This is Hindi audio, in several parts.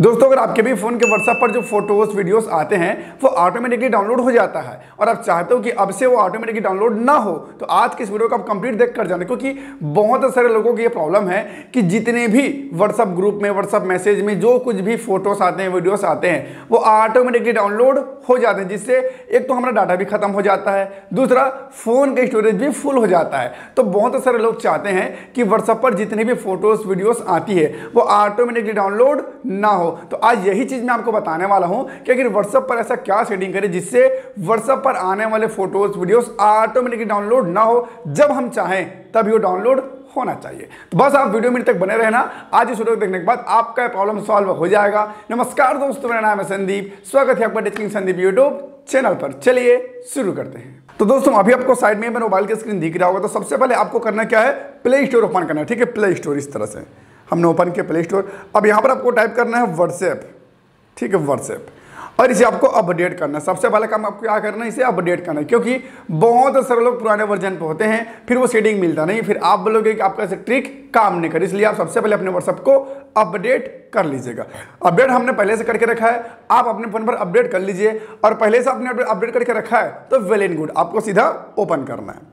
दोस्तों, अगर आपके भी फ़ोन के व्हाट्सएप पर जो फ़ोटोज़ वीडियोस आते हैं, वो ऑटोमेटिकली डाउनलोड हो जाता है। और आप चाहते हो कि अब से वो ऑटोमेटिकली डाउनलोड ना हो तो आज की इस वीडियो को आप कंप्लीट देख कर जाने, क्योंकि बहुत सारे लोगों की ये प्रॉब्लम है कि जितने भी व्हाट्सएप ग्रुप में व्हाट्सएप मैसेज में जो कुछ भी फ़ोटोज़ आते हैं वीडियोज़ आते हैं, वो ऑटोमेटिकली डाउनलोड हो जाते हैं, जिससे एक तो हमारा डाटा भी खत्म हो जाता है, दूसरा फ़ोन का स्टोरेज भी फुल हो जाता है। तो बहुत सारे लोग चाहते हैं कि व्हाट्सएप पर जितनी भी फ़ोटोज़ वीडियोज़ आती है, वो ऑटोमेटिकली डाउनलोड ना हो। तो आज यही चीज़ मैं आपको बताने वाला हूँ कि अगर व्हाट्सएप पर ऐसा क्या सेटिंग करें जिससे व्हाट्सएप पर आने वाले फ़ोटोज़ वीडियोस ऑटोमेटिकली डाउनलोड ना हो, जब हम चाहें, तभी वो डाउनलोड होना चाहिए। तो बस आप वीडियो में तक बने रहना। आज इस वीडियो को देखने के बाद आपका प्रॉब्लम सॉल्व हो जाएगा। नमस्कार दोस्तों, मेरा नाम है संदीप। स्वागत है आपका टीचिंग संदीप यूट्यूब चैनल पर। चलिए शुरू करते हैं। तो दोस्तों, अभी आपको साइड में मेरे मोबाइल की स्क्रीन दिख रहा होगा तो सबसे पहले आपको करना क्या है? प्ले स्टोर ओपन करना है, ठीक है? प्ले स्टोर इस तरह से। हमने ओपन किया प्ले स्टोर अब यहाँ पर आपको टाइप करना है व्हाट्सएप ठीक है व्हाट्सएप और इसे आपको अपडेट करना है। सबसे पहला काम आपको क्या करना है, इसे अपडेट करना है, क्योंकि बहुत सारे लोग पुराने वर्जन पे होते हैं, फिर वो सेटिंग मिलता नहीं, फिर आप बोलोगे कि आपका ऐसे ट्रिक काम नहीं करे, इसलिए आप सबसे पहले अपने व्हाट्सएप को अपडेट कर लीजिएगा। अपडेट हमने पहले से करके रखा है, आप अपने फ़ोन पर अपडेट कर लीजिए, और पहले से आपने अपडेट करके रखा है तो वेल एंड गुड आपको सीधा ओपन करना है।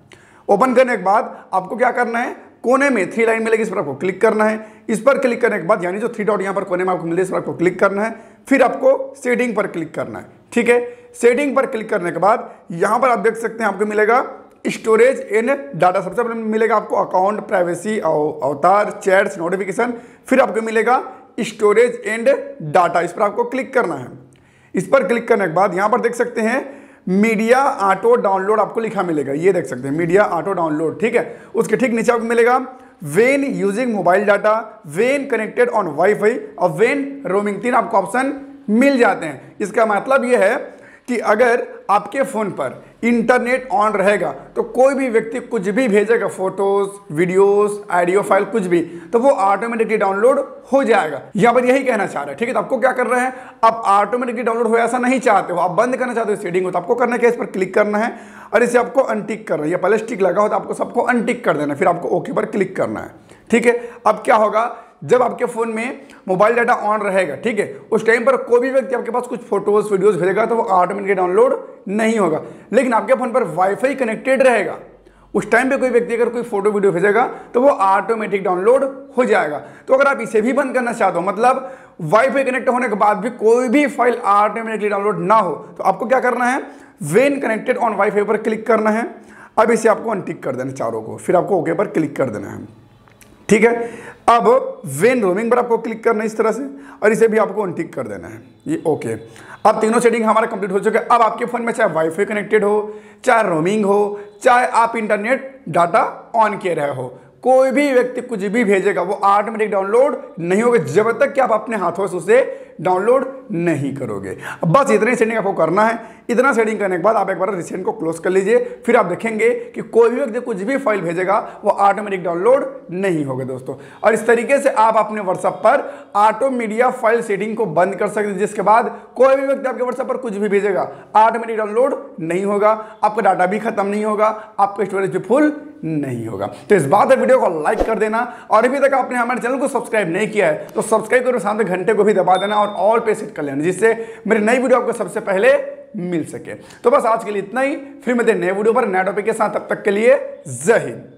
ओपन करने के बाद आपको क्या करना है कोने में थ्री लाइन मिलेगी, इस पर आपको क्लिक करना है। इस पर क्लिक करने के बाद, यानी जो थ्री डॉट यहाँ पर कोने में आपको मिले, इस पर आपको क्लिक करना है। फिर आपको सेटिंग पर क्लिक करना है, ठीक है? सेटिंग पर क्लिक करने के बाद, यहाँ पर आप देख सकते हैं, आपको मिलेगा स्टोरेज इन डाटा सबसे पहले मिलेगा आपको account privacy avatar chats notification फिर आपको मिलेगा स्टोरेज एंड डाटा इस पर आपको क्लिक करना है। इस पर क्लिक करने के बाद, यहाँ पर देख सकते हैं मीडिया ऑटो डाउनलोड आपको लिखा मिलेगा, ये देख सकते हैं, मीडिया ऑटो डाउनलोड, ठीक है? उसके ठीक नीचे आपको मिलेगा, when using mobile data, when connected on WiFi, और वेन रोमिंग, तीन आपको ऑप्शन मिल जाते हैं। इसका मतलब यह है कि अगर आपके फ़ोन पर इंटरनेट ऑन रहेगा तो कोई भी व्यक्ति कुछ भी भेजेगा, फ़ोटोज़ वीडियोस ऑडियो फ़ाइल कुछ भी तो वो ऑटोमेटिकली डाउनलोड हो जाएगा। यहाँ पर यही कहना चाह रहे हैं, ठीक है तो आपको क्या कर रहे हैं? आप ऑटोमेटिकली डाउनलोड हो, ऐसा नहीं चाहते हो, आप बंद करना चाहते हो सेटिंग हो तो आपको करना क्या इस पर क्लिक करना है, और इसे आपको अनटिक करना है। या पहले स्टिक लगा हो तो आपको सबको अनटिक कर देना फिर आपको ओके पर क्लिक करना है, ठीक है? अब क्या होगा, जब आपके फ़ोन में मोबाइल डाटा ऑन रहेगा, ठीक है, उस टाइम पर कोई भी व्यक्ति आपके पास कुछ फ़ोटोज़ वीडियोस भेजेगा तो वो ऑटोमेटिकली डाउनलोड नहीं होगा। लेकिन आपके फ़ोन पर वाईफाई कनेक्टेड रहेगा। उस टाइम पे कोई व्यक्ति अगर कोई फ़ोटो वीडियो भेजेगा तो वो ऑटोमेटिक डाउनलोड हो जाएगा। तो अगर आप इसे भी बंद करना चाहते हो मतलब वाईफाई कनेक्ट होने के बाद भी कोई भी फ़ाइल ऑटोमेटिकली डाउनलोड ना हो तो आपको क्या करना है? वेन कनेक्टेड ऑन वाईफाई पर क्लिक करना है। अब इसे आपको अनटिक कर देना चारों को, फिर आपको ओके पर क्लिक कर देना है। ठीक है? अब वेन रोमिंग पर आपको क्लिक करना है इस तरह से, और इसे भी आपको अनटिक कर देना है। ये ओके अब तीनों सेटिंग हमारा कंप्लीट हो चुका है। अब आपके फ़ोन में चाहे वाईफाई कनेक्टेड हो, चाहे रोमिंग हो, चाहे आप इंटरनेट डाटा ऑन किए रहे हो। कोई भी व्यक्ति कुछ भी भेजेगा, वो ऑटोमेटिक डाउनलोड नहीं होगा। जब तक कि आप अपने हाथों से उसे डाउनलोड नहीं करोगे। बस इतनी सेटिंग आपको करना है। इतना सेटिंग करने के बाद आप एक बार रिसेंट को क्लोज कर लीजिए। फिर आप देखेंगे कि कोई भी व्यक्ति कुछ भी फ़ाइल भेजेगा, वो ऑटोमेटिक डाउनलोड नहीं होगा दोस्तों। और इस तरीके से आप अपने व्हाट्सएप पर ऑटो मीडिया फ़ाइल सेटिंग को बंद कर सकते हैं, जिसके बाद कोई भी व्यक्ति आपके व्हाट्सएप पर कुछ भी भेजेगा ऑटोमेटिक डाउनलोड नहीं होगा। आपका डाटा भी खत्म नहीं होगा। आपका स्टोरेज भी फुल नहीं होगा। तो इस बात वीडियो को लाइक कर देना और अभी तक आपने हमारे चैनल को सब्सक्राइब नहीं किया है तो सब्सक्राइब करो सामने घंटे को भी दबा देना और ऑल पे सेट कर लेना, जिससे मेरी नई वीडियो आपको सबसे पहले मिल सके। तो बस आज के लिए इतना ही। फिर मिलते नए वीडियो पर नए टॉपिक के साथ। तब तक के लिए जय हिंद।